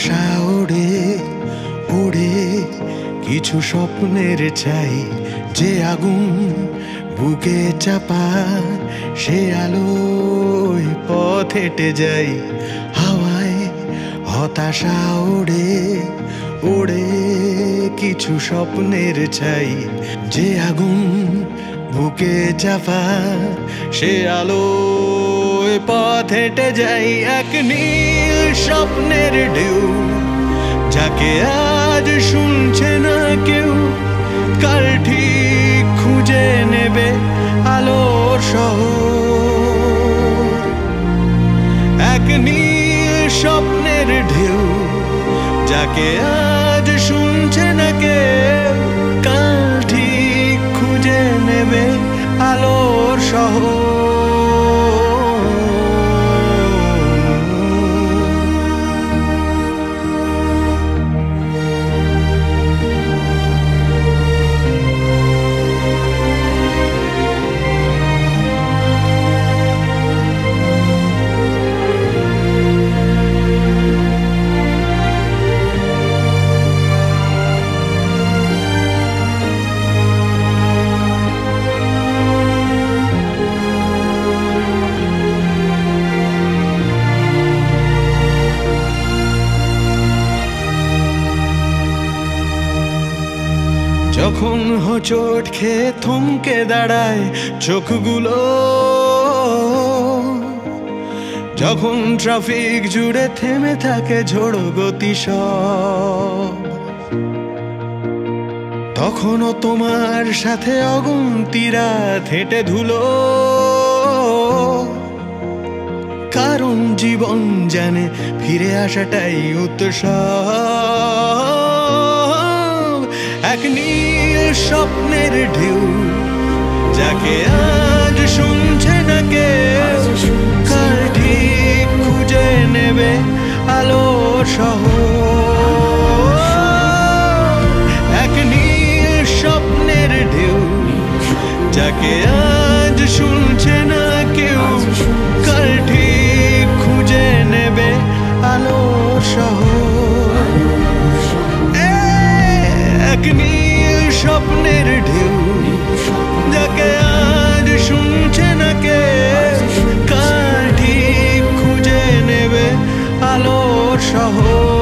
হতাশা ওড়ে ওড়ে। কিছু স্বপ্নের চাই, যে আগুন বুকে চাপা, সে আলোয় পথ হেঁটে যাই। হাওয়ায় হতাশা ওড়ে ওড়ে। কিছু স্বপ্নের চাই, যে আগুন বুকে চাপা, সে আলোয় পথ হেঁটে যাই এক নীল স্বপ্নের ঢেউ। যাকে আজ শুনছে না কেউ, কাল ঠিক খুঁজে নেবে আলোর শহর। এক নীল স্বপ্নের ঢেউ, যাকে আজ শুনছে না কেউ, কাল ঠিক খুঁজে নেবে আলোর শহর। যখন হোঁচট খেয়ে থমকে দাঁড়ায় চোখগুলো। যখন ট্রাফিক জুড়ে থেমে থাকে ঝোড়ো গতি সব, তখনও তোমার সাথে অগুন্তিরা থেটে ধুলো। কারণ জীবন জানে ফিরে আসাটাই উৎসব। স্বপ্নের ঢেউ যাকে আজ শুনছে না কে কাল ঠিক খুঁজে নেবে আলো সহ? এক নীল স্বপ্নের ঢেউ যাকে শহর